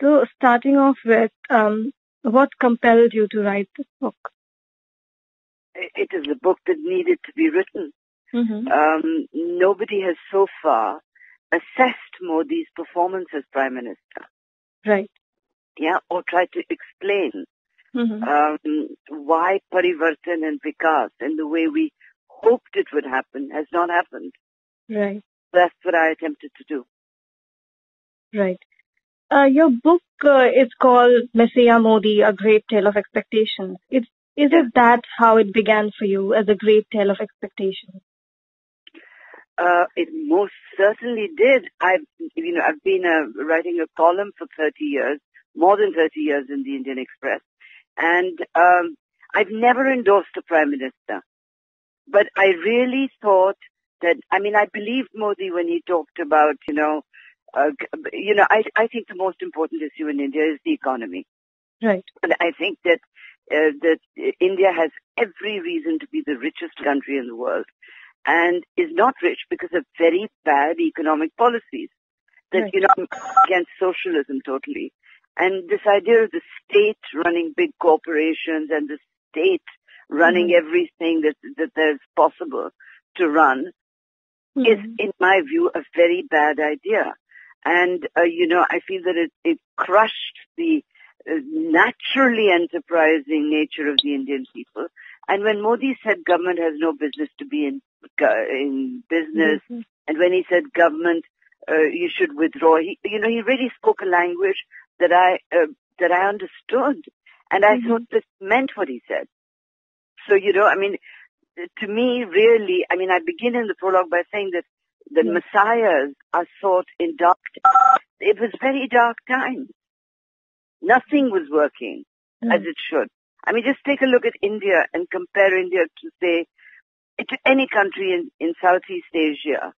So starting off with, um, what compelled you to write this book? It is a book that needed to be written. Mm-hmm. Um, nobody has so far assessed Modi's performance as Prime Minister. Right. Yeah, or tried to explain Mm-hmm. um, why Parivartan and Vikas in the way we hoped it would happen has not happened. Right. That's what I attempted to do. Right. Uh, your book uh, is called Messiah Modi, A Great Tale of Expectations. It's, is it that how it began for you as a great tale of expectations? Uh, it most certainly did. I've, you know, I've been uh, writing a column for 30 years, more than 30 years in the Indian Express. And um, I've never endorsed a prime minister. But I really thought that, I mean, I believed Modi when he talked about, you know, uh, you know, I, I think the most important issue in India is the economy. Right. And I think that uh, that India has every reason to be the richest country in the world and is not rich because of very bad economic policies. That, Right. you know, against socialism totally. And this idea of the state running big corporations and the state running everything that, that there's possible to run is, Mhm. in my view, a very bad idea. And, uh, you know, I feel that it, it crushed the uh, naturally enterprising nature of the Indian people. And when Modi said government has no business to be in, in business, Mhm. and when he said government, uh, you should withdraw, he, you know, he really spoke a language that I, uh, that I understood. And I Mhm. thought this meant what he said. So, you know, I mean, to me, really, I mean, I begin in the prologue by saying that the Yes. messiahs are sought in dark. It was very dark times. Nothing was working as it should. I mean, just take a look at India and compare India to, say, to any country in, in Southeast Asia.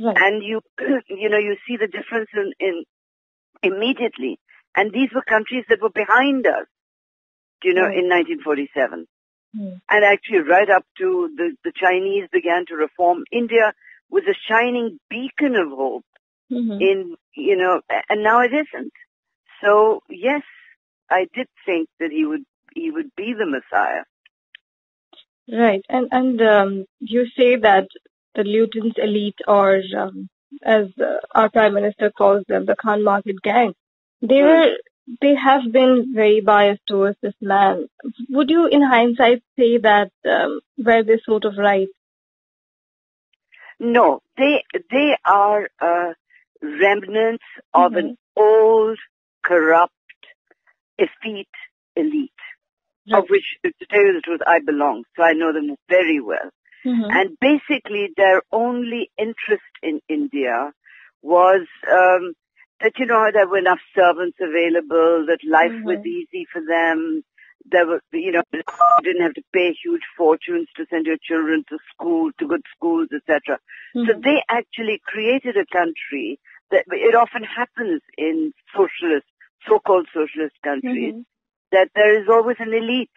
Right. And you, you know, you see the difference in, in immediately. And these were countries that were behind us, you know, Right. in 1947 Mhm. and actually right up to the, the Chinese began to reform. India was a shining beacon of hope Mhm. in, you know, and now it isn't. So yes, I did think that he would, he would be the Messiah. Right. And and um, you say that the Lutyens elite, or um, as uh, our prime minister calls them, the Khan Market gang, they Hmm. were they have been very biased towards this man. Would you, in hindsight, say that um, were they sort of right? No, they, they are, uh, remnants of an old, corrupt, effete elite. Of which, to tell you the truth, I belong, so I know them very well. Mhm. And basically, their only interest in India was um, that you know there were enough servants available, that life was Mhm. easy for them. There were, you know, you didn't have to pay huge fortunes to send your children to school, to good schools, etc. So Mhm. they actually created a country that it often happens in socialist, so-called socialist countries Mhm. that there is always an elite,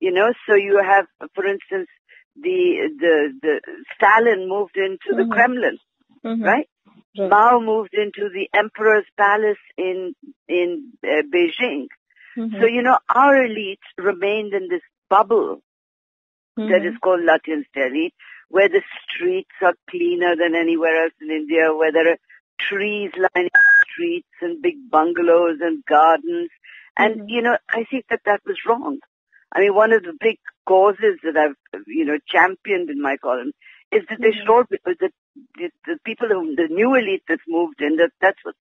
you know. So you have, for instance, the the the Stalin moved into the Mhm. Kremlin, Mhm. right? Right. Mao moved into the Emperor's palace in in uh, Beijing. Mhm. So you know, our elite remained in this bubble that Mhm. is called Lutyens Delhi, where the streets are cleaner than anywhere else in India, where there are trees lining the streets and big bungalows and gardens. And, Mhm. you know, I think that that was wrong. I mean, one of the big causes that I've, you know, championed in my column is that they should, that the, the people, who, the new elite that's moved in, that that's what's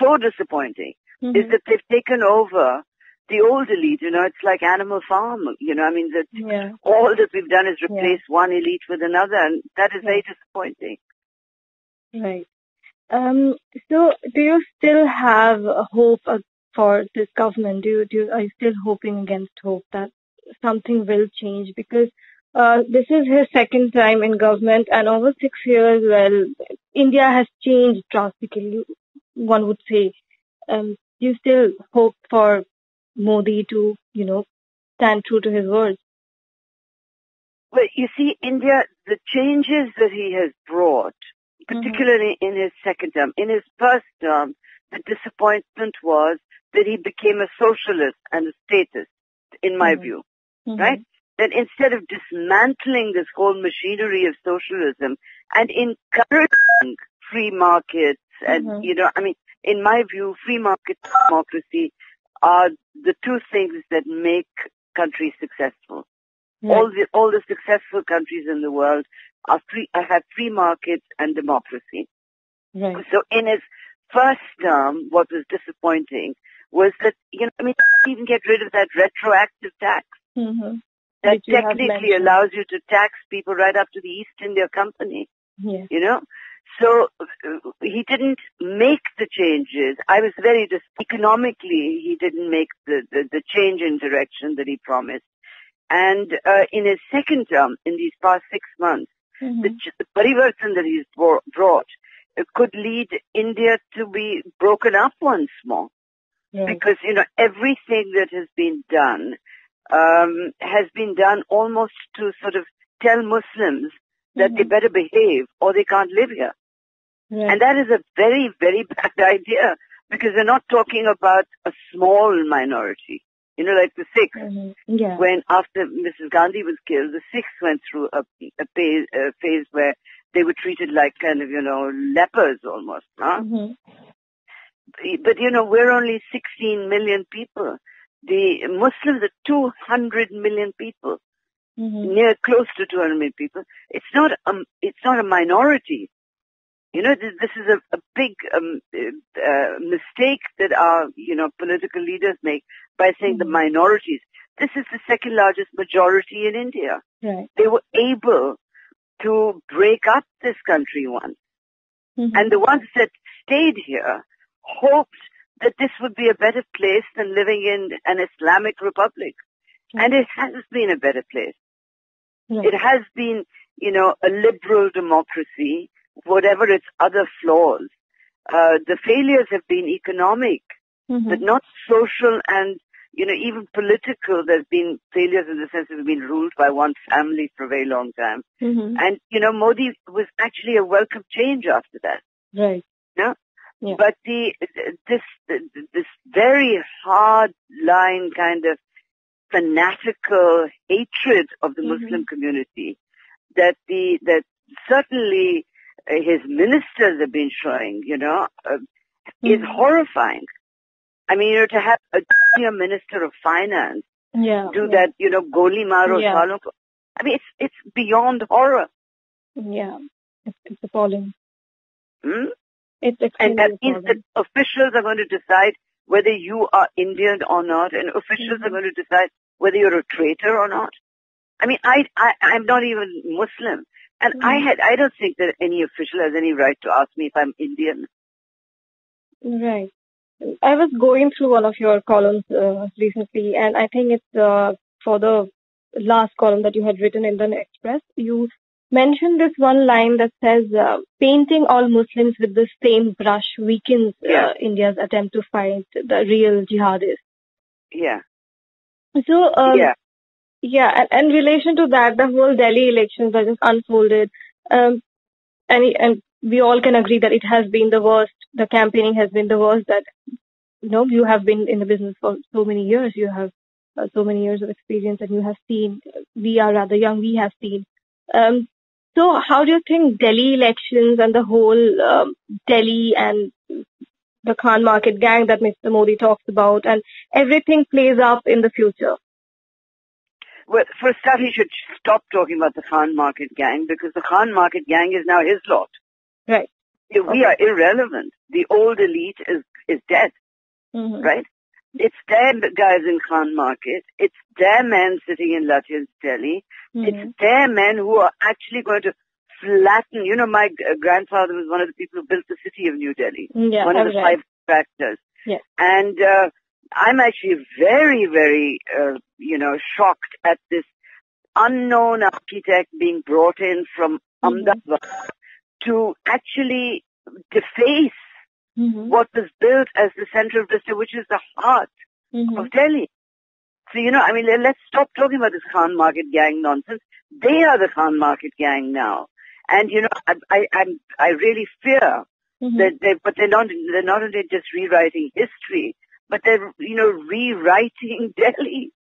so disappointing, is Mhm. that they've taken over the old elite, you know, it's like Animal Farm, you know, I mean, that Yeah. all that we've done is replace one elite with another, and that is very disappointing. Right. Um, so, do you still have hope uh, for this government? Do you, do you, are you still hoping against hope that something will change? Because uh, this is his second time in government, and over six years, well, India has changed drastically. One would say. Um, do you still hope for Modi to, you know, stand true to his words? Well, you see, India, the changes that he has brought, particularly in his second term, in his first term, the disappointment was that he became a socialist and a statist, in my Mhm. view, Mhm. right? That instead of dismantling this whole machinery of socialism and encouraging free markets and, Mhm. you know, I mean, in my view, free market democracy are the two things that make countries successful. All the all the successful countries in the world are free uh, have free markets and democracy. So in his first term, what was disappointing was that you know I mean even get rid of that retroactive tax Mm-hmm. that Which you have technically allows you to tax people right up to the East India Company. Yeah. You know. So uh, he didn't make the changes. I was very dis- economically he didn't make the, the the change in direction that he promised. And uh, in his second term, in these past six months, Mhm. the, the parivartan that he's bro- brought uh, could lead India to be broken up once more. Right. Because, you know, everything that has been done um, has been done almost to sort of tell Muslims that they Mhm. better behave or they can't live here. Right. And that is a very, very bad idea because we're not talking about a small minority. You know, like the Sikhs Mhm. Yeah. when after Mrs. Gandhi was killed, the Sikhs went through a, a, phase, a phase where they were treated like kind of, you know, lepers almost. Huh? Mhm. But, you know, we're only 16 million people. The Muslims are 200 million people, Mhm. near close to 200 million people. It's not, um, it's not a minority. You know, this, this is a, a big um, uh, mistake that our, you know, political leaders make by saying the Mhm. minorities. This is the second largest majority in India. Right. They were able to break up this country once. Mhm. And the ones that stayed here hoped that this would be a better place than living in an Islamic republic. And it has been a better place. Right. It has been, you know, a liberal democracy, whatever its other flaws. Uh, the failures have been economic, Mhm. but not social and, you know, even political. There's been failures in the sense that we've been ruled by one family for a very long time. Mhm. And, you know, Modi was actually a welcome change after that. Right. Yeah. Yeah. But the this this very hard line kind of fanatical hatred of the Mhm. Muslim community that the that certainly uh, his ministers have been showing, you know, uh, is Mhm. horrifying. I mean, you know, to have a junior minister of finance Yeah. do yeah. that, you know, goli maro Yeah. salon I mean, it's it's beyond horror. Yeah. It's, it's appalling. Hmm? It's And that means that officials are going to decide whether you are Indian or not, and officials are Mhm. going to decide whether you're a traitor or not. I mean, I, I, I'm not even Muslim, and I Mhm. had, I don't think that any official has any right to ask me if I'm Indian. Right. I was going through one of your columns uh, recently, and I think it's uh, for the last column that you had written in the Express. You mentioned this one line that says, uh, "Painting all Muslims with the same brush weakens Yeah. uh, India's attempt to fight the real jihadists." Yeah, So, um, yeah, yeah, and, in relation to that, the whole Delhi elections that just unfolded, um, and and we all can agree that it has been the worst. The campaigning has been the worst. That you know, you have been in the business for so many years. You have uh, so many years of experience, and you have seen. We are rather young. We have seen. Um, so, how do you think Delhi elections and the whole um, Delhi and the Khan Market gang that Mr. Modi talks about, and everything plays up in the future? Well, for a start, he should stop talking about the Khan Market gang because the Khan Market gang is now his lot. Right. We Okay. are irrelevant. The old elite is is dead. Mhm. right? It's their guys in Khan Market. It's their men sitting in Lutyens Delhi. Mhm. It's their men who are actually going to flatten. You know, my uh, grandfather was one of the people who built the city of New Delhi, Yeah, one of the read. five factors. Yes. And uh, I'm actually very, very, uh, you know, shocked at this unknown architect being brought in from Mhm. Ahmedabad to actually deface Mhm. what was built as the central district, which is the heart Mhm. of Delhi. So, you know, I mean, let- let's stop talking about this Khan Market gang nonsense. They are the Khan Market gang now. And, you know, I, I, I'm, I really fear Mm-hmm. That they, but they're not, they're not only just rewriting history, but they're, you know, rewriting Delhi.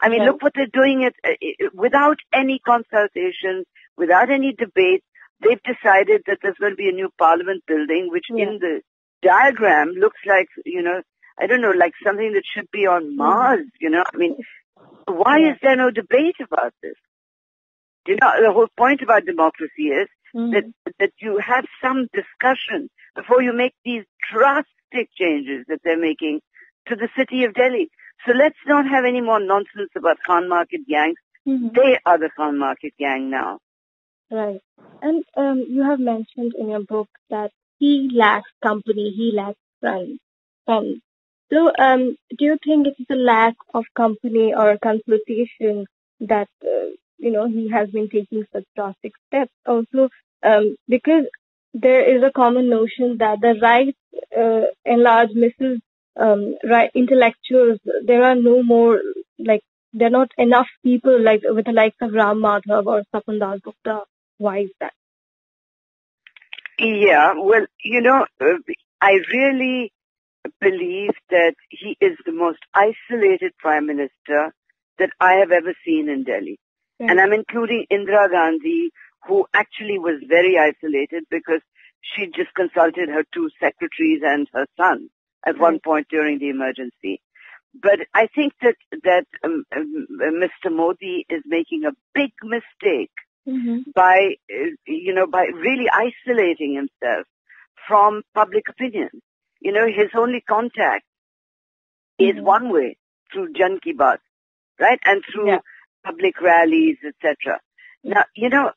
I mean, look what they're doing it uh, without any consultation, without any debate. They've decided that there's going to be a new parliament building, which yeah. in the diagram looks like, you know, I don't know, like something that should be on mm-hmm. Mars, you know. I mean, why yeah. is there no debate about this? You know, the whole point about democracy is mm. that, that you have some discussion before you make these drastic changes that they're making to the city of Delhi. So let's not have any more nonsense about Khan Market gangs. Mm-hmm. They are the Khan Market gang now. Right. And um, you have mentioned in your book that he lacks company, he lacks friends. friends. So um, do you think it is a lack of company or consultation that, uh, you know, he has been taking such drastic steps? Also, um, because there is a common notion that the right uh, in large misses um, right intellectuals. There are no more like there are not enough people like with the likes of Ram Madhav or Swapan Dasgupta. Why is that? Yeah, well, you know, I really believe that he is the most isolated prime minister that I have ever seen in Delhi. And I'm including Indira Gandhi, who actually was very isolated because she just consulted her two secretaries and her son at right. one point during the emergency. But I think that that um, um, Mr. Modi is making a big mistake mm-hmm. by, uh, you know, by really isolating himself from public opinion. You know, his only contact mm-hmm. is one way through Mann Ki Baat, right, and through yeah. Public rallies, etc. Now, you know,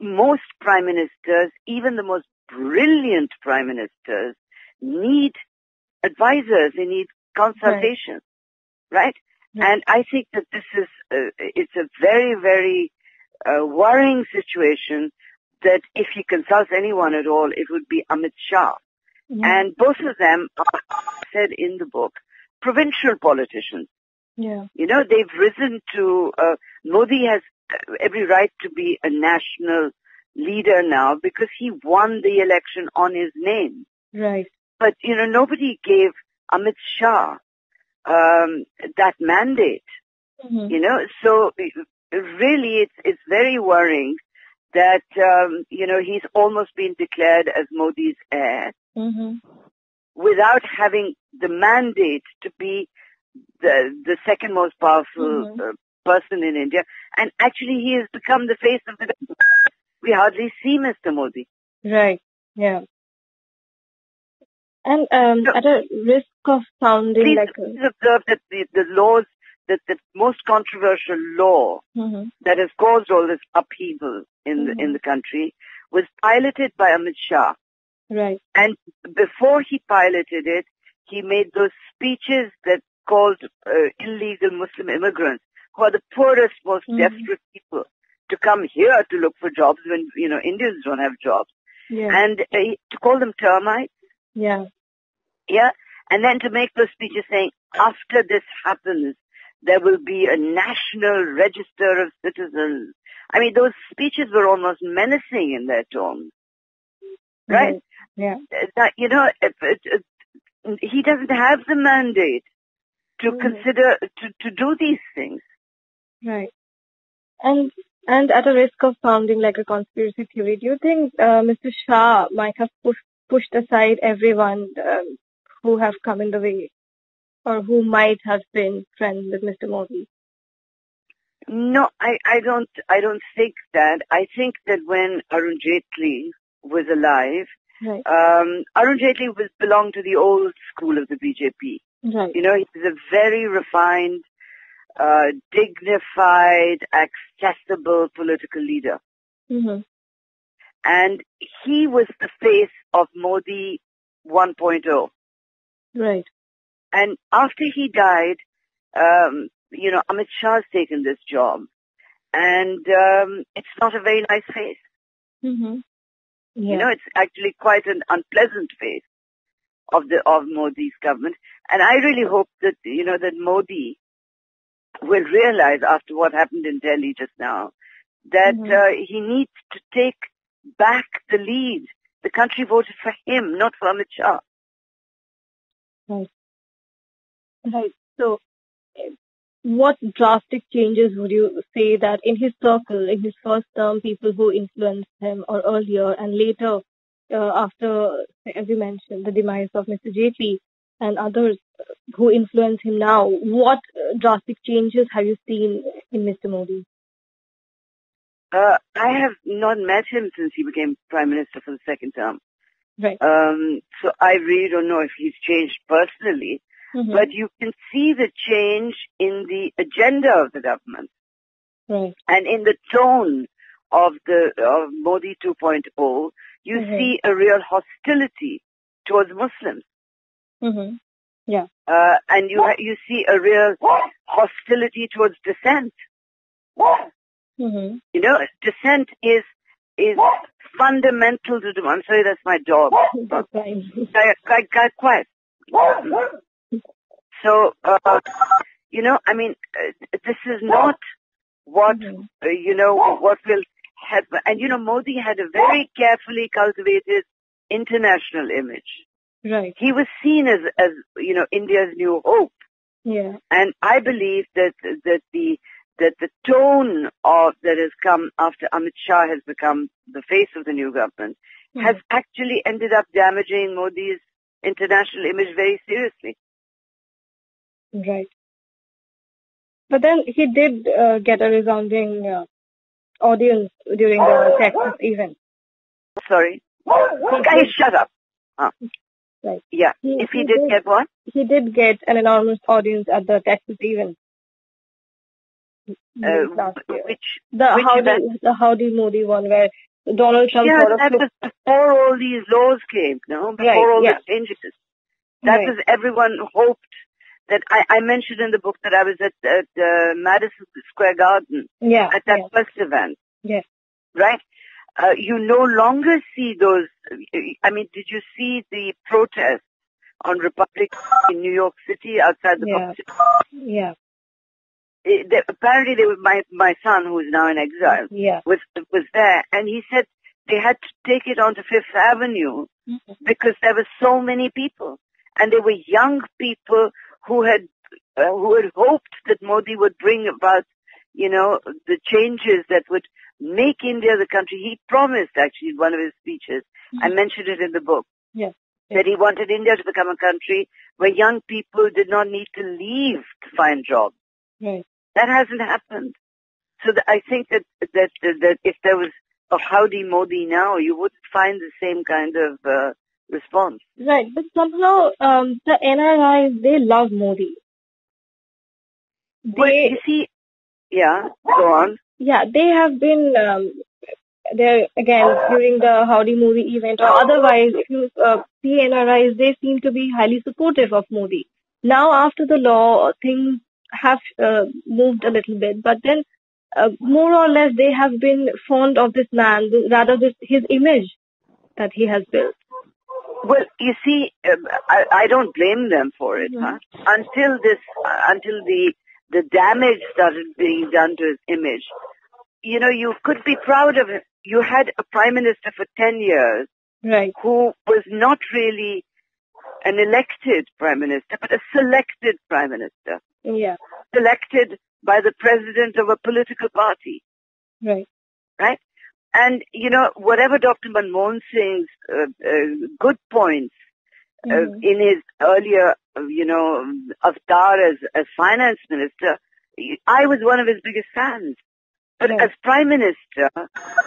most prime ministers, even the most brilliant prime ministers, need advisors, they need consultation, right? right? And I think that this is, uh, it's a very, very uh, worrying situation that if he consults anyone at all, it would be Amit Shah. And both of them are said in the book, provincial politicians. Yeah. You know, they've risen to, uh, Modi has every right to be a national leader now because he won the election on his name. Right. But, you know, nobody gave Amit Shah um, that mandate. Mm-hmm. You know, so really it's, it's very worrying that, um, you know, he's almost been declared as Modi's heir mm-hmm. without having the mandate to be the, the second most powerful mm-hmm. uh, person in India. And actually he has become the face of the we hardly see Mr. Modi. Right. Yeah. And um, at a risk of sounding please, like a... please observe that the, the laws, that the most controversial law mm-hmm. that has caused all this upheaval in mm-hmm. the in the country was piloted by Amit Shah. Right. And before he piloted it, he made those speeches that called uh, illegal Muslim immigrants, who are the poorest, most mm-hmm. desperate people, to come here to look for jobs when you know Indians don't have jobs. Yeah. And uh, to call them termites yeah. Yeah. And then to make those speeches saying, after this happens, there will be a national register of citizens. I mean, those speeches were almost menacing in their tone. Right? Yeah. That, you know, it, it, it, he doesn't have the mandate to mm-hmm. consider, to, to do these things. Right. And and at a risk of sounding like a conspiracy theory, do you think uh, Mr. Shah might have pushed pushed aside everyone um, who have come in the way or who might have been friends with Mr. Modi? No, I, I don't, I don't think that. I think that when Arun Jaitley was alive, right. um, Arun Jaitley was belonged to the old school of the BJP. Right. You know, he was a very refined, uh, dignified, accessible political leader. Mm-hmm. And he was the face of Modi 1.0. Right. And after he died, um, you know, Amit Shah's taken this job. And um, it's not a very nice face. Mm-hmm. Yeah. You know, it's actually quite an unpleasant face of the of Modi's government. And I really hope that you know that Modi will realize after what happened in Delhi just now that mm-hmm. uh, he needs to take back the lead the country voted for him, not for Amit Shah. Right. Right. So, what drastic changes would you say that in his circle, in his first term, people who influenced him or earlier and later, uh, after, as you mentioned, the demise of Mr. Jaitley and others who influence him now, what drastic changes have you seen in Mr. Modi? Uh, I have not met him since he became Prime Minister for the second term. Right. Um, so I really don't know if he's changed personally, Mhm. but you can see the change in the agenda of the government Right. and in the tone of the of Modi 2.0. You Mhm. see a real hostility towards Muslims, Mm-hmm. Yeah. uh, and you ha- you see a real hostility towards dissent. Mm-hmm. You know, dissent is is fundamental to dem- I'm sorry, that's my dog. That's fine. Guy, guy, guy, quiet. So, uh, you know, I mean, uh, this is not what, Mhm. uh, you know, what will And, you know, Modi had a very carefully cultivated international image. Right. He was seen as, as, you know, India's new hope. Yeah. And I believe that, that the, that the tone of, that has come after Amit Shah has become the face of the new government has actually ended up damaging Modi's international image very seriously. Right. But then he did uh, get a resounding uh, audience during the Texas event. Sorry. Guys, shut up. Ah. Right. Yeah. He- if he, he did, did- get one, he did get an enormous audience at the Texas event. uh, which, The which Howdy, event? the Howdy Modi one where Donald Trump yeah, sort of that was before all these laws came, no? Before Right, all yeah. the changes. That Right. was everyone hoped that I, I mentioned in the book that I was at, at uh, Madison Square Garden yeah, at that yeah, first event, yes, right? Uh, you no longer see those. I mean, did you see the protests on Republic in New York City outside the Yeah. Box- yeah, Eh, they, apparently, they were my my son, who is now in exile, yeah, was was there, and he said they had to take it onto Fifth Avenue because there were so many people, and they were young people who had uh, who had hoped that Modi would bring about, you know, the changes that would make India the country he promised. Actually, in one of his speeches, I mentioned it in the book yes, that he wanted India to become a country where young people did not need to leave to find jobs. right, That hasn't happened. So th- I think that, that that if there was a howdy Modi now, you would find the same kind of uh, response. right. But somehow um, the NRIs they love Modi. Well, They you see, yeah, go on. Yeah, they have been um, there again during the Howdy Modi event or otherwise. If you uh, see NRIs, they seem to be highly supportive of Modi. Now, after the law, things have uh, moved a little bit, but then uh, more or less they have been fond of this man, rather this, his image that he has built. Well, you see, um, I, I don't blame them for it. Huh? Until this, uh, until the the damage started being done to his image, you know, you could be proud of him. You had a prime minister for ten years Right. who was not really an elected prime minister, but a selected prime minister, Yeah. selected by the president of a political party, Right. right? And, you know, whatever Dr. Manmohan Singh's uh, uh, good points uh, Mhm. in his earlier, uh, you know, avatar as, as finance minister, I was one of his biggest fans. But Right. as prime minister,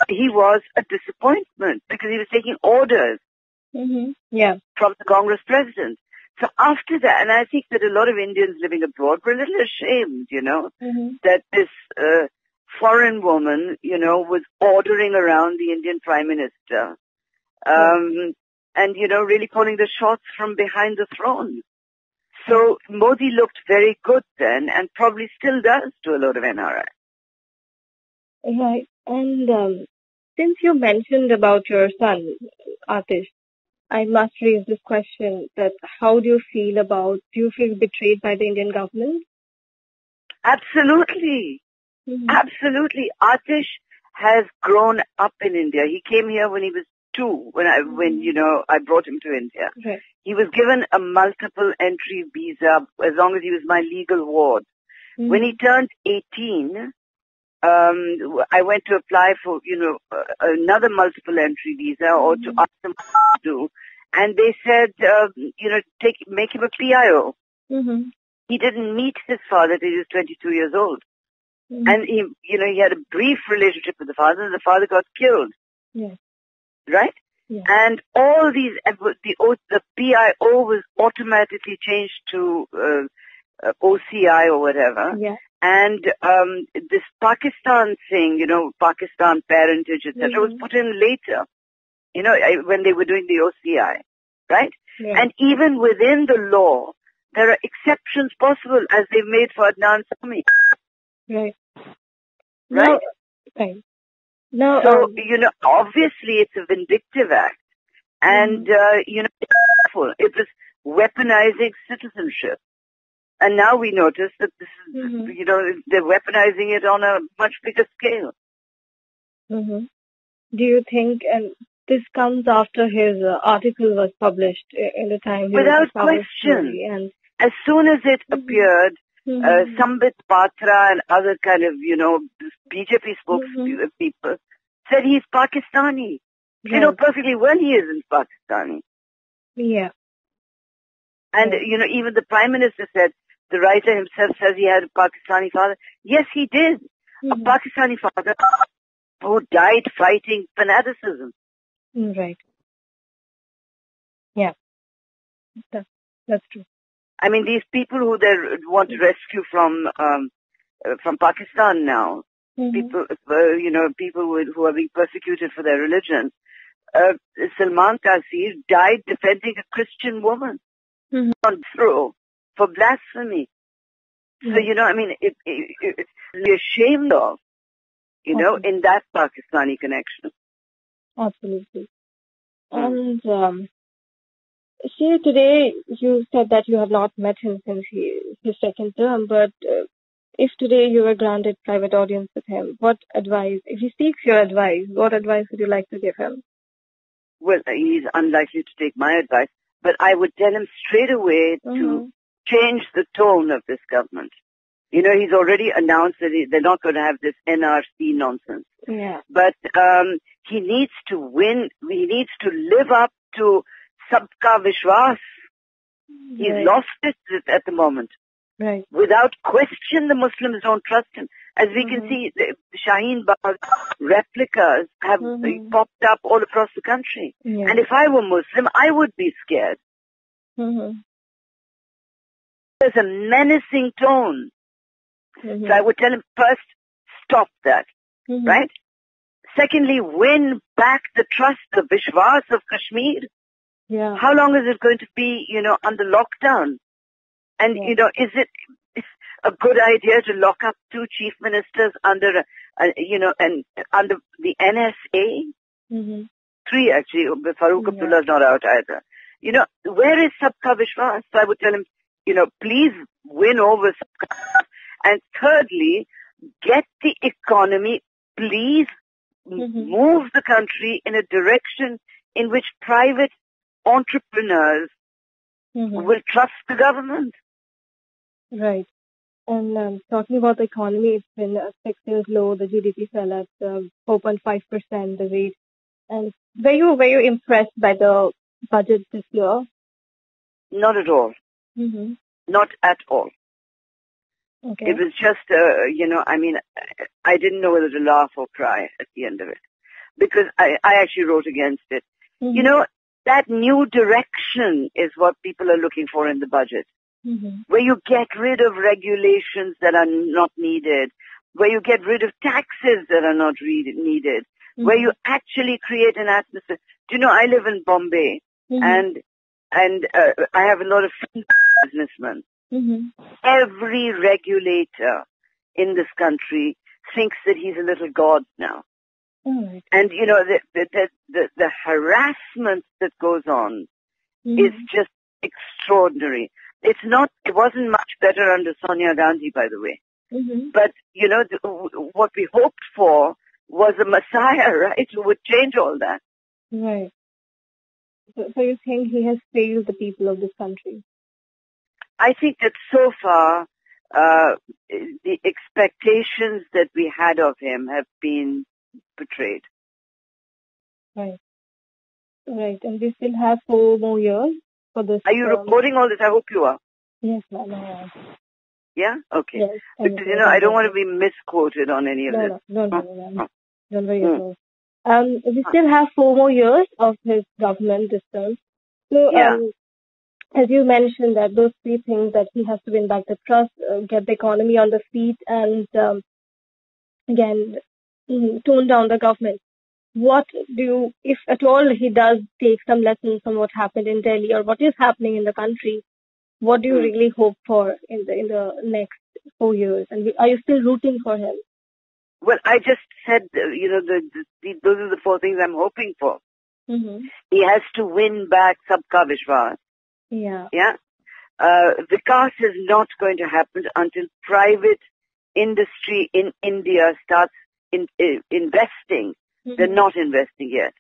he was a disappointment because he was taking orders hmm Yeah. from the Congress president. So after that, and I think that a lot of Indians living abroad were a little ashamed, you know, hmm that this uh, foreign woman, you know, was ordering around the Indian prime minister, um, and you know, really pulling the shots from behind the throne. So Modi looked very good then, and probably still does to a lot of NRI. Right. And um, since you mentioned about your son, Aatish, I must raise this question that how do you feel about, do you feel betrayed by the Indian government? Absolutely. Mhm. Absolutely. Aatish has grown up in India. He came here when he was two when I when you know I brought him to India. Right. He was given a multiple entry visa as long as he was my legal ward. Mm-hmm. When he turned 18, um, I went to apply for, you know, uh, another multiple entry visa or to Mhm. ask them what to do. And they said, uh, you know, take, make him a PIO. Mm-hmm. He didn't meet his father till he was 22 years old. Mm-hmm. And he, you know, he had a brief relationship with the father and the father got killed. Yes. Right? Yeah. And all these, the, O- the PIO was automatically changed to, uh, uh, OCI or whatever. Yeah. And um, this Pakistan thing, you know, Pakistan parentage, etc., was Mhm. put in later. You know, when they were doing the OCI, right? Yeah. And even within the law, there are exceptions possible, as they've made for Adnan Sami. Right. Right. Now, right. Now, So um, you know, obviously, it's a vindictive act, and uh, you know, it's awful. it was weaponizing citizenship. And now we notice that this is, Mhm. you know, they're weaponizing it on a much bigger scale. hmm do you think, and this comes after his uh, article was published in the time. Without question. And As soon as it Mhm. appeared, uh, Mhm. Sambit Patra and other kind of, you know, BJP spokespeople Mhm. people said he's Pakistani. You know perfectly well he isn't Pakistani. yeah. And, you know, even the Prime Minister said, the writer himself says he had a Pakistani father. Yes, he did. A Mhm. Pakistani father who died fighting fanaticism. Mm, Right. Yeah. That, that's true. I mean, these people who they want to rescue from, um, uh, from Pakistan now, Mhm. people, uh, you know, people who, who are being persecuted for their religion. Uh, Salman Taseer died defending a Christian woman Mhm. on throw for blasphemy. So, you know, I mean, it, it, it, be ashamed of, you know, Okay. in that Pakistani connection. Absolutely. Mm. And um, see, today you said that you have not met him since he, his second term, but uh, if today you were granted private audience with him, what advice, if he seeks your advice, what advice would you like to give him? Well, he's unlikely to take my advice, but I would tell him straight away to Mhm. change the tone of this government. You know, he's already announced that he, they're not going to have this NRC nonsense. Yeah. But um, he needs to win. He needs to live up to Sabka Vishwas. He's lost it at the moment. Right. Without question, the Muslims don't trust him. As we can Mhm. see, the Shaheen Bagh replicas have Mhm. popped up all across the country. Yeah. And if I were Muslim, I would be scared. Mhm. There's a menacing tone. So I would tell him first, stop that, Mhm. right? Secondly, win back the trust, the Vishwas of Kashmir. Yeah. How long is it going to be, you know, under lockdown? And, Yeah. you know, is it a good idea to lock up two chief ministers under, uh, you know, and under the NSA? Mhm. Three actually, Farooq Yeah. Abdullah is not out either. You know, where is Sabka Vishwas? So I would tell him, you know, please win over Sabka. And thirdly, get the economy, please m- Mhm. move the country in a direction in which private entrepreneurs Mhm. will trust the government. Right. And um, talking about the economy, it's been uh, six years low. The GDP fell at uh, 4.5%, the rate. And were you, were you impressed by the budget this year? Not at all. Mm-hmm. Not at all. Okay. It was just, uh, you know, I mean, I didn't know whether to laugh or cry at the end of it. Because I, I actually wrote against it. Mhm. You know, that new direction is what people are looking for in the budget. Mhm. Where you get rid of regulations that are not needed. Where you get rid of taxes that are not re- needed. Where Mhm. you actually create an atmosphere. Do you know, I live in Bombay Mhm. and, and, uh, I have a lot of businessmen. Mhm. every regulator in this country thinks that he's a little god now. Right. And, you know, the, the, the, the, the harassment that goes on Mhm. is just extraordinary. It's not, it wasn't much better under Sonia Gandhi, by the way. Mhm. But, you know, the, what we hoped for was a messiah, right, who would change all that. Right. So, so you think he has failed the people of this country? I think that so far, uh, the expectations that we had of him have been betrayed. Right. Right. And we still have four more years for this. Are you um, recording all this? I hope you are. Yes, ma'am. I am. Yeah? Okay. Yes. Because, you know, I don't want to be misquoted on any of No, this. no, no, no, no. Don't worry Hmm. Um, we still have four more years of his government this term. So, Yeah. um, as you mentioned that those three things that he has to win back the trust, uh, get the economy on the feet, and um, again tone down the government. What do you, if at all he does take some lessons from what happened in Delhi or what is happening in the country, what do you Hmm. really hope for in the in the next four years? And are you still rooting for him? Well, I just said, uh, you know, the, the, the, those are the four things I'm hoping for. Mm-hmm. He has to win back Sabka Vishwas. Yeah. Yeah. Uh, Vikas is not going to happen until private industry in India starts in, uh, investing. They're not investing yet.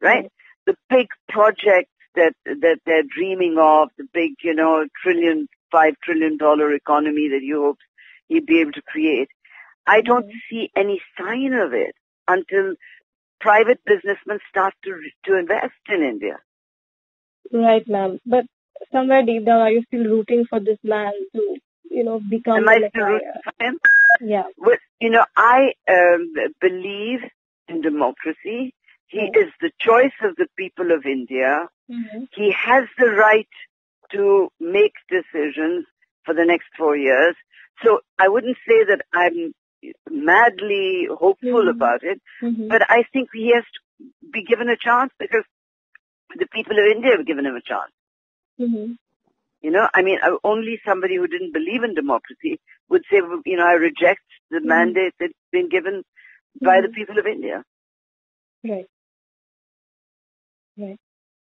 Right? Right. The big projects that, that they're dreaming of, the big, you know, trillion, five trillion dollar economy that you hope he'd be able to create. I don't Mhm. see any sign of it until private businessmen start to, to invest in India. Right, ma'am. But somewhere deep down, are you still rooting for this man to, you know, become Am I still rooting for him? Yeah. Well, you know, I um, believe in democracy. He is the choice of the people of India. Mm-hmm. He has the right to make decisions for the next four years. So I wouldn't say that I'm madly hopeful Mhm. about it, Mm-hmm. but I think he has to be given a chance because the people of India have given him a chance. Mm-hmm. You know, I mean, uh, only somebody who didn't believe in democracy would say, you know, I reject the Mhm. mandate that's been given by the Mhm. people of India. Right. Right.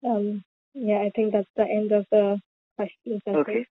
Um. Yeah, I think that's the end of the questions. Okay.